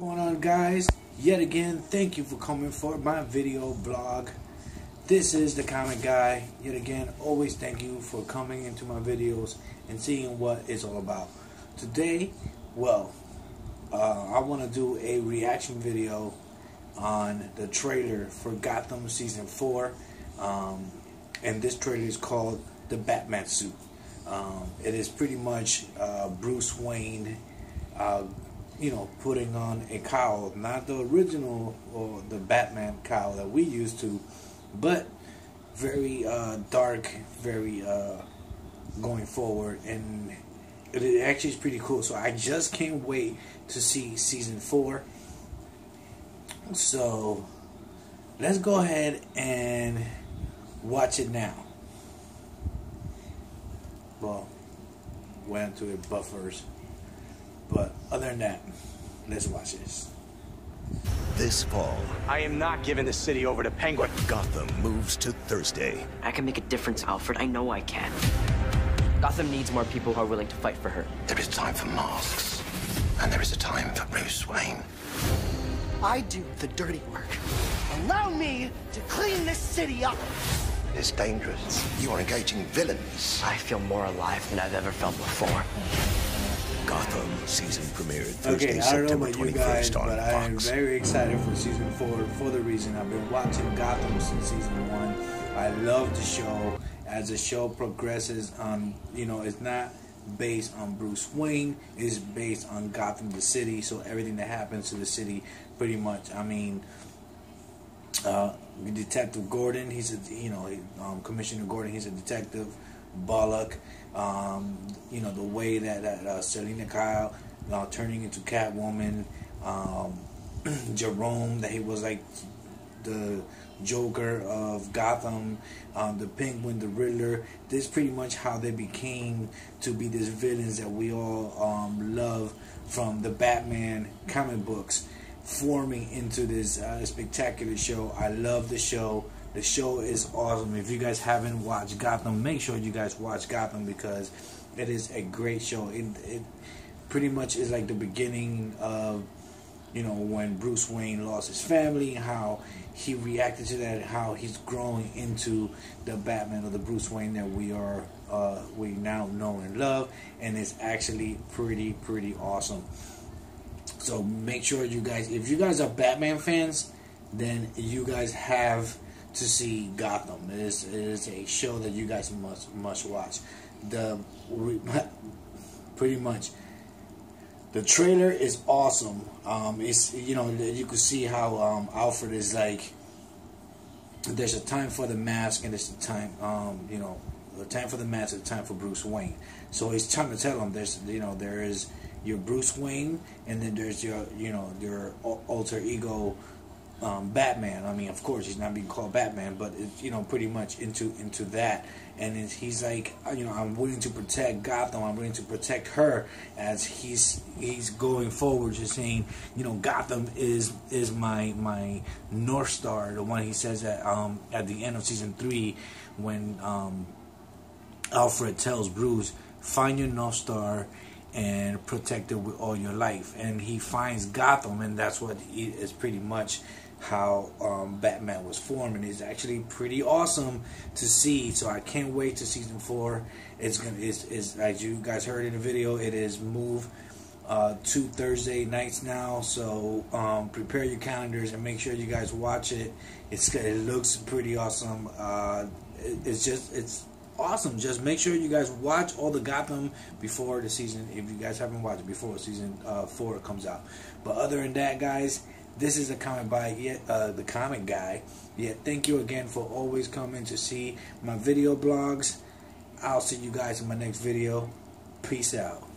going on guys? Yet again thank you for coming for my video blog. This is the comic guy. Yet again always thank you for coming into my videos and seeing what it's all about. Today well uh, I want to do a reaction video on the trailer for Gotham season 4 um, and this trailer is called the Batman suit. Um, it is pretty much uh, Bruce Wayne uh, you know, putting on a cowl, not the original or the Batman cowl that we used to, but very uh, dark, very uh, going forward, and it actually is pretty cool. So I just can't wait to see season four. So let's go ahead and watch it now. Well, went to it buffers. But other than that, let's watch this. This fall, I am not giving the city over to Penguin. Gotham moves to Thursday. I can make a difference, Alfred. I know I can. Gotham needs more people who are willing to fight for her. There is time for masks, and there is a time for Bruce Wayne. I do the dirty work. Allow me to clean this city up. It's dangerous. You are engaging villains. I feel more alive than I've ever felt before. Gotham season premiered Thursday, okay, I don't know September about you guys, 21st on but I am very excited for season four for the reason I've been watching Gotham since season one. I love the show. As the show progresses, on you know, it's not based on Bruce Wayne. It's based on Gotham, the city. So everything that happens to the city, pretty much. I mean, uh, Detective Gordon. He's a you know um, Commissioner Gordon. He's a detective. Bullock. Um, you know the way that, that uh, Selina Kyle uh, turning into Catwoman. Um, Jerome that he was like the Joker of Gotham, um, the Penguin, the Riddler. This is pretty much how they became to be these villains that we all um, love from the Batman comic books, forming into this uh, spectacular show. I love the show. The show is awesome. If you guys haven't watched Gotham, make sure you guys watch Gotham because it is a great show. It, it pretty much is like the beginning of you know when Bruce Wayne lost his family, how he reacted to that, how he's growing into the Batman or the Bruce Wayne that we are uh, we now know and love, and it's actually pretty pretty awesome. So make sure you guys, if you guys are Batman fans, then you guys have to see Gotham. It is, it is a show that you guys must must watch. The pretty much the trailer is awesome. Um, it's you know you can see how um, Alfred is like. There's a time for the mask and there's a time um, you know the time for the mask and the time for Bruce Wayne. So he's trying to tell him there's you know there is your Bruce Wayne and then there's your you know your alter ego um, Batman. I mean, of course, he's not being called Batman, but you know pretty much into into that. And he's like, uh, you know, I'm willing to protect Gotham. I'm willing to protect her as he's he's going forward, just saying, you know, Gotham is is my my north star. The one he says at um at the end of season three, when um Alfred tells Bruce, find your north star and protected with all your life. And he finds Gotham, and that's what he is pretty much how um, Batman was formed, and it's actually pretty awesome to see. So I can't wait to season four. It's gonna is is as you guys heard in the video, it is move uh, to Thursday nights now. So um, prepare your calendars and make sure you guys watch it. It's it looks pretty awesome. Uh, it, it's just it's awesome. Just make sure you guys watch all the Gotham before the season. If you guys haven't watched it before season uh, four comes out. But other than that, guys, this is a comic by yet uh, the comic guy. Yet thank you again for always coming to see my video blogs. I'll see you guys in my next video. Peace out.